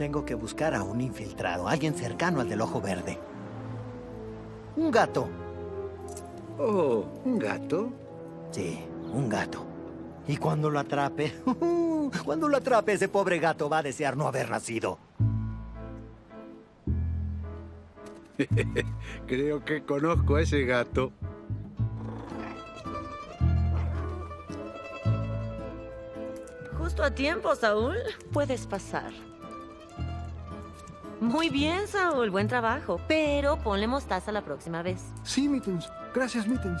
Tengo que buscar a un infiltrado, alguien cercano al del ojo verde. Un gato. Oh, ¿un gato? Sí, un gato. Y cuando lo atrape, cuando lo atrape, ese pobre gato va a desear no haber nacido. Creo que conozco a ese gato. Justo a tiempo, Saúl. Puedes pasar. Muy bien, Saúl. Buen trabajo. Pero ponle mostaza la próxima vez. Sí, Mittens. Gracias, Mittens.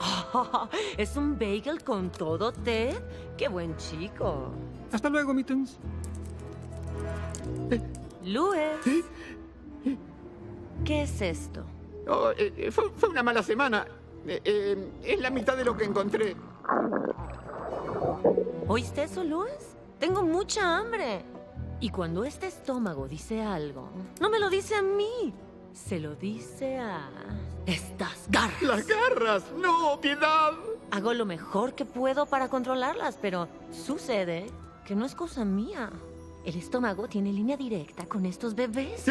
¿Es un bagel con todo té? ¡Qué buen chico! Hasta luego, Mittens. Luis. ¿Qué es esto? Oh, eh, eh, fue, fue una mala semana. Eh, eh, es la mitad de lo que encontré. ¿Oíste eso, Luis? Tengo mucha hambre. Y cuando este estómago dice algo, no me lo dice a mí. Se lo dice a estas garras. ¡Las garras! ¡No, piedad! Hago lo mejor que puedo para controlarlas, pero sucede que no es cosa mía. El estómago tiene línea directa con estos bebés.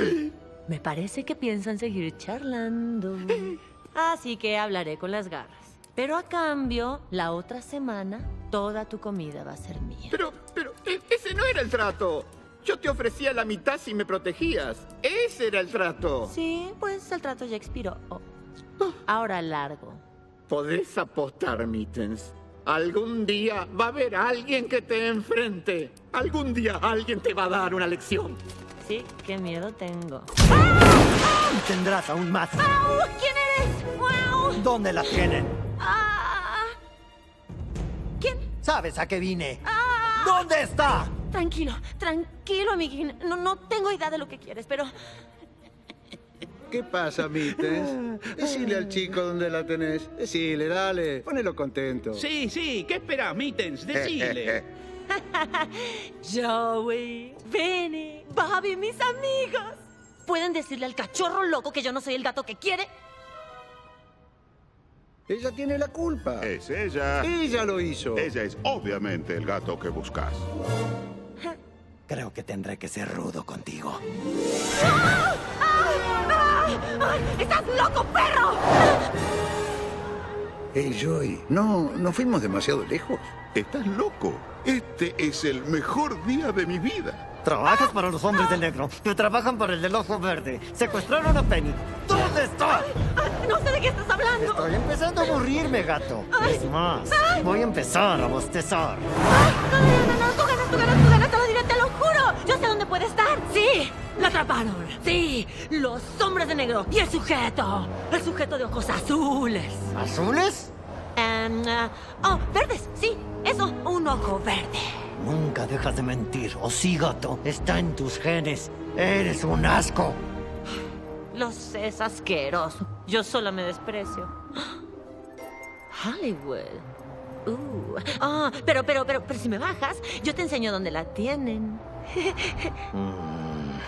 Me parece que piensan seguir charlando. Así que hablaré con las garras. Pero a cambio, la otra semana, toda tu comida va a ser mía. Pero, pero, e- ese no era el trato. Yo te ofrecía la mitad si me protegías. Ese era el trato. Sí, pues el trato ya expiró. Ahora largo. Podés apostar, Mittens. Algún día va a haber alguien que te enfrente. Algún día alguien te va a dar una lección. Sí, qué miedo tengo. Y tendrás aún más. ¡Au! ¿Quién eres? ¡Wow! ¿Dónde la tienen? ¡Ah! ¿Quién? ¿Sabes a qué vine? ¡Ah! ¿Dónde está? Tranquilo, tranquilo, amiguín. No, no tengo idea de lo que quieres, pero ¿Qué pasa, Mittens? Decile al chico dónde la tenés. Decile, dale. Ponelo contento. Sí, sí, ¿qué esperás, Mittens? Decile. Joey, Benny, Bobby, mis amigos. ¿Pueden decirle al cachorro loco que yo no soy el gato que quiere? Ella tiene la culpa. Es ella. Ella lo hizo. Ella es obviamente el gato que buscas. Creo que tendré que ser rudo contigo. ¡Ah! ¡Ah! ¡Ah! ¡Estás loco, perro! Hey, Joy, no, no fuimos demasiado lejos. Estás loco. Este es el mejor día de mi vida. Trabajas para los hombres del negro, que trabajan para el del ojo verde. Secuestraron a Penny. ¿Dónde está? No sé de qué estás hablando. Estoy empezando a aburrirme, gato. Es más, voy a empezar a bostezar. No, no, no, no, tú ganas, tú ganas, tú ganas, te lo juro. Yo sé dónde puede estar. Sí, la atraparon. Sí, los hombres de negro y el sujeto. El sujeto de ojos azules. ¿Azules? Ah, oh, verdes, sí, eso, un ojo verde. Nunca dejas de mentir. Gato. Está en tus genes. Eres un asco. Lo sé, es asqueroso. Yo sola me desprecio. Hollywood. Uh. Ah, pero, pero, pero, pero si me bajas, yo te enseño dónde la tienen. Mm,